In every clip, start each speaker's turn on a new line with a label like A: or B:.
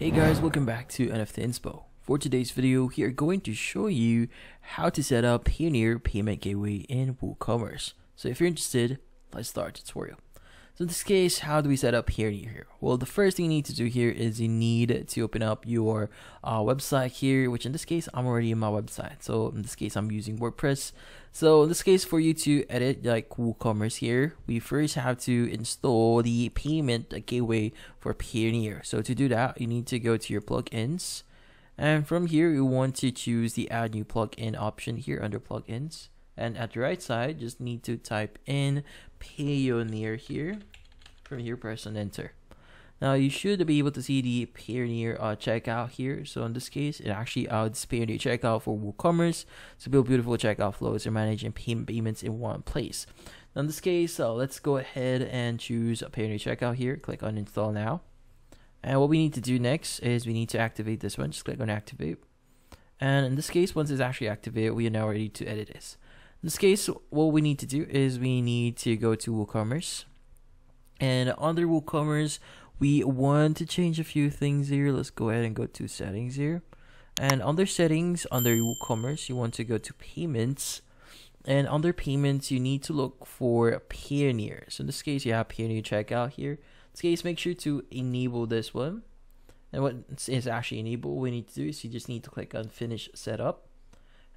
A: Hey guys, welcome back to NFT Inspo. For today's video, we are going to show you how to set up Payoneer Payment Gateway in WooCommerce. So if you're interested, let's start the tutorial. So in this case, how do we set up Payoneer here? Well, the first thing you need to do here is you need to open up your uh, website here, which in this case, I'm already in my website. So in this case, I'm using WordPress. So in this case, for you to edit like WooCommerce here, we first have to install the payment gateway for Payoneer. So to do that, you need to go to your plugins. And from here, you want to choose the add new plugin option here under plugins. And at the right side, just need to type in Payoneer here. From here, press on enter. Now you should be able to see the Payoneer uh, checkout here. So in this case, it actually adds Payoneer checkout for WooCommerce to build beautiful checkout flows and managing payment payments in one place. Now in this case, uh, let's go ahead and choose Payoneer checkout here. Click on install now. And what we need to do next is we need to activate this one. Just click on activate. And in this case, once it's actually activated, we are now ready to edit this. In this case, what we need to do is we need to go to WooCommerce. And under WooCommerce, we want to change a few things here. Let's go ahead and go to settings here. And under settings, under WooCommerce, you want to go to payments. And under payments, you need to look for Payoneer. So in this case, you have Payoneer checkout here. In this case, make sure to enable this one. And what is actually enabled, we need to do is you just need to click on finish setup.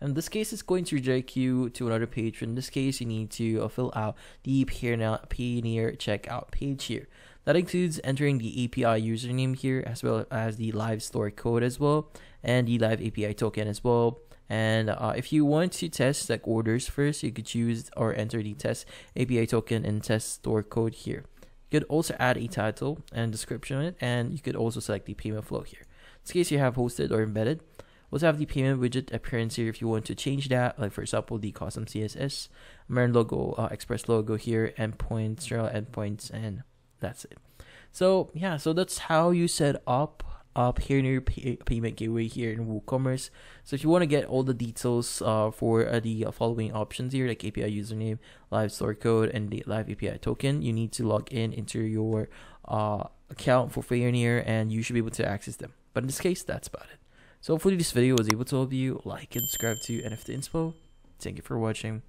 A: In this case, it's going to redirect you to another page. In this case, you need to uh, fill out the Payoneer checkout page here. That includes entering the API username here as well as the live store code as well and the live API token as well. And uh, if you want to test like orders first, you could choose or enter the test API token and test store code here. You could also add a title and description on it, and you could also select the payment flow here. In this case, you have hosted or embedded. Also have the payment widget appearance here if you want to change that, like for example, the custom CSS, Marin logo, uh, Express logo here, endpoints, general endpoints, and that's it. So yeah, so that's how you set up up here in your pay payment gateway here in WooCommerce. So if you want to get all the details uh, for uh, the following options here, like API username, live store code, and the live API token, you need to log in into your uh, account for Payoneer, and you should be able to access them. But in this case, that's about it. So hopefully this video was able to help you. Like and subscribe to NFT Inspo. Thank you for watching.